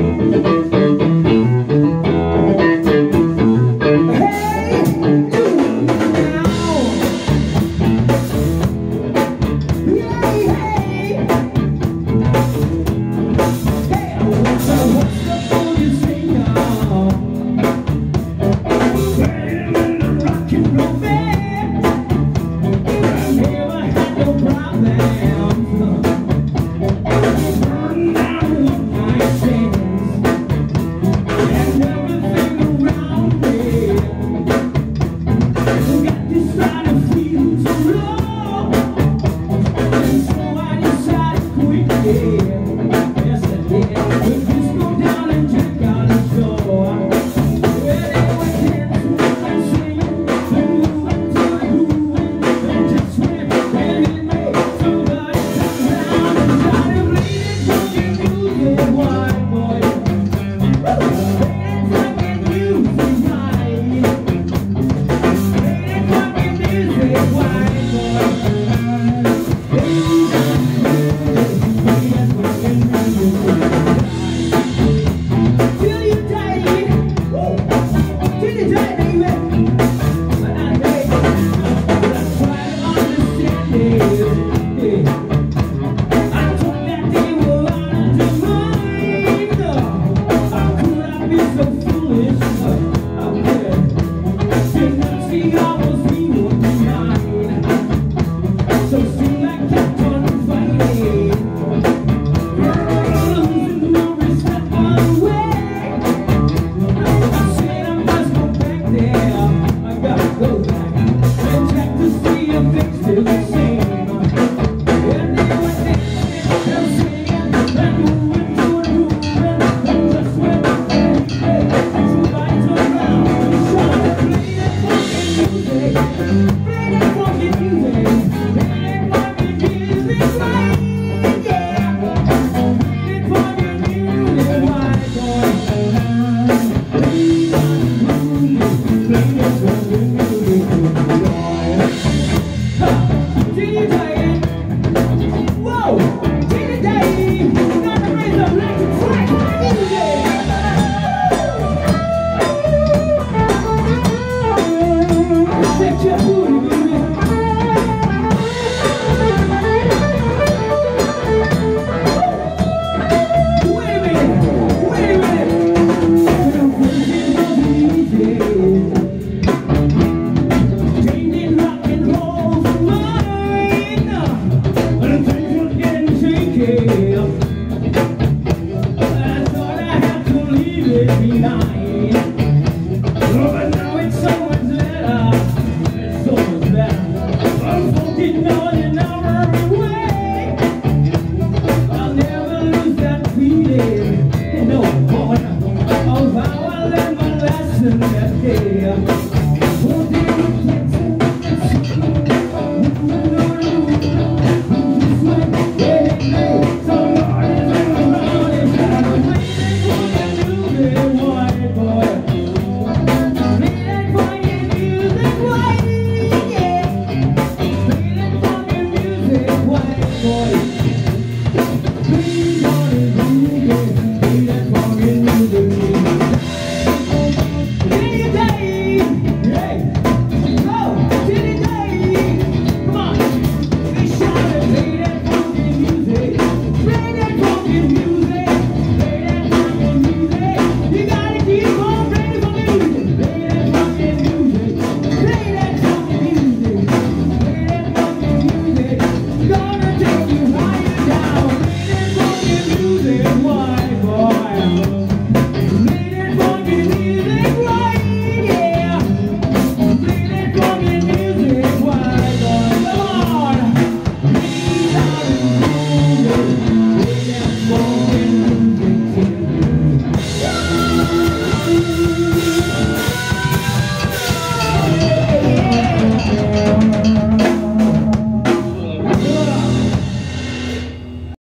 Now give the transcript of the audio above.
I thought you.